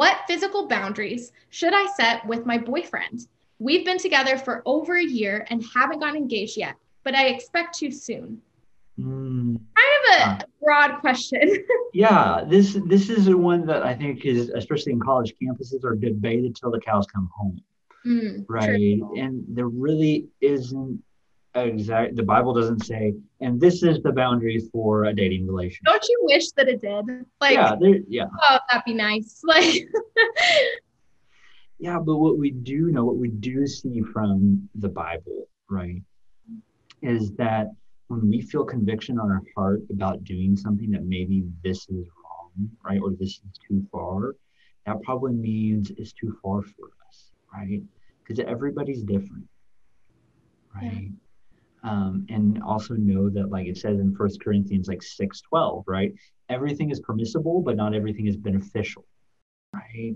What physical boundaries should I set with my boyfriend? We've been together for over a year and haven't gotten engaged yet, but I expect to soon. Mm, Kind of a broad question. yeah, this this is the one that I think is especially in college campuses are debated till the cows come home, Mm, right? true. And there really isn't exact. The Bible doesn't say, and this is the boundaries for a dating relationship. Don't you wish that it did? Like, yeah, yeah, oh, that'd be nice. Like, yeah. But what we do know, what we do see from the Bible, right, is that when we feel conviction on our heart about doing something that maybe this is wrong, right, or this is too far, that probably means it's too far for us, right? Because everybody's different, right? Um, and also know that, like it says in First Corinthians, like six twelve, right? Everything is permissible, but not everything is beneficial, right?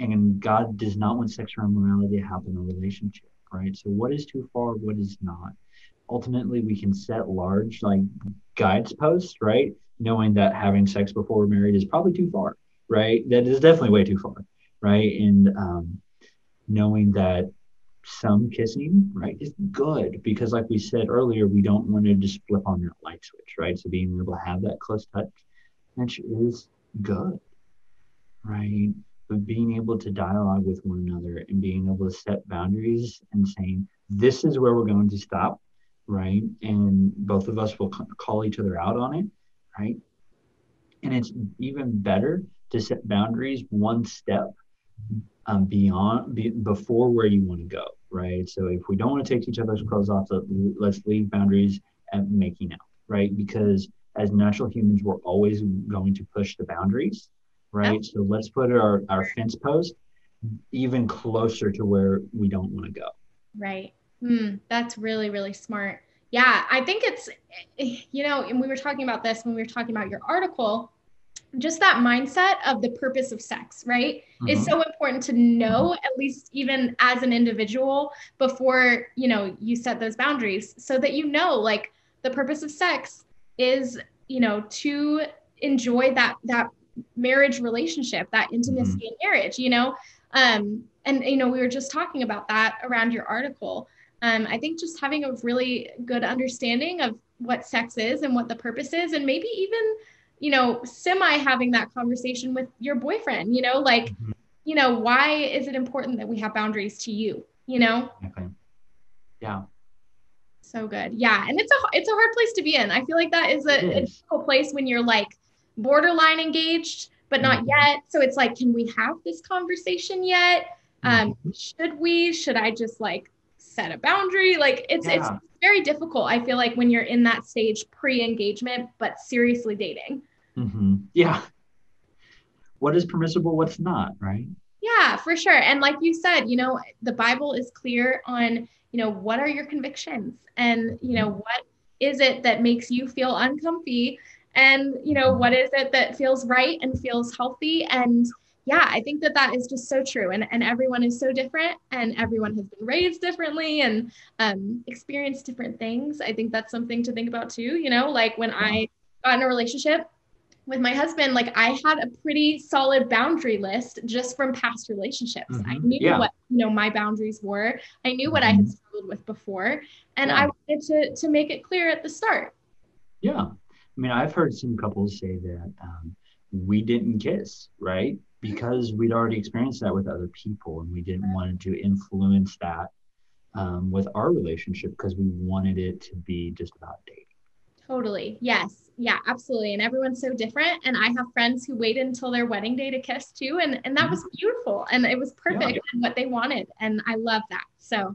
And God does not want sexual immorality to happen in a relationship, right? So, what is too far? What is not? Ultimately, we can set large, like guides posts, right? Knowing that having sex before we're married is probably too far, right? That is definitely way too far, right? And um, knowing that some kissing, right, is good because, like we said earlier, we don't want to just flip on that light switch, right? So being able to have that close touch, touch is good, right? But being able to dialogue with one another and being able to set boundaries and saying, this is where we're going to stop, right? And both of us will call each other out on it, right? And it's even better to set boundaries one step um, beyond be, before where you want to go, right? So if we don't want to take each other's clothes off, let, let's leave boundaries at making out, right? Because as natural humans, we're always going to push the boundaries, right? So let's put our, our fence post even closer to where we don't want to go. Right. Hmm, that's really, really smart. Yeah, I think it's, you know, and we were talking about this when we were talking about your article, just that mindset of the purpose of sex, right? Is Mhm. so important to know, at least even as an individual, before, you know, you set those boundaries so that you know, like, the purpose of sex is, you know, to enjoy that, that marriage relationship, that intimacy in marriage, you know? Um, and you know, we were just talking about that around your article. Um, I think just having a really good understanding of what sex is and what the purpose is, and maybe even, you know, semi having that conversation with your boyfriend, you know, like, Mhm. you know, why is it important that we have boundaries to you, you know? Okay. Yeah. So good. Yeah. And it's a it's a hard place to be in. I feel like that is a, It a difficult place when you're like borderline engaged, but not Mhm. yet. So it's like, can we have this conversation yet? Um, Mhm. should we? Should I just like set a boundary? Like it's it's very difficult. I feel like when you're in that stage pre-engagement, but seriously dating. Hmm Yeah. What is permissible? What's not? Right. Yeah, for sure. And like you said, you know, the Bible is clear on, you know, what are your convictions and, you know, what is it that makes you feel uncomfy and, you know, what is it that feels right and feels healthy and yeah, I think that that is just so true. And, and everyone is so different and everyone has been raised differently and um, experienced different things. I think that's something to think about too. You know, like when I got in a relationship, with my husband, like I had a pretty solid boundary list just from past relationships. I Mhm. knew Yeah. what you know my boundaries were. I knew what I had Mhm. struggled with before, and Yeah. I wanted to to make it clear at the start. Yeah. I mean, I've heard some couples say that um, we didn't kiss, right? Because we'd already experienced that with other people and we didn't want to influence that um, with our relationship because we wanted it to be just about dating. Totally. Yes. Yeah, absolutely. And everyone's so different. And I have friends who waited until their wedding day to kiss too. And and that was beautiful. And it was perfect and what they wanted. And I love that. So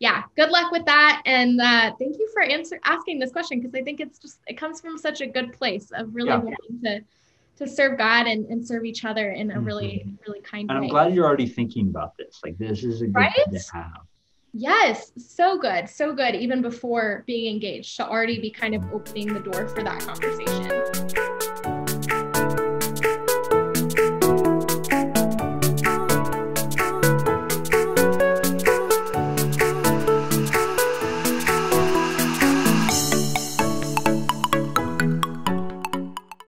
yeah, good luck with that. And uh, thank you for answer asking this question because I think it's just it comes from such a good place of really Yeah. wanting to to serve God and, and serve each other in a really, really kind And way. I'm glad you're already thinking about this. Like, this is a good Right? thing to have. Yes, so good, so good, even before being engaged, to already be kind of opening the door for that conversation.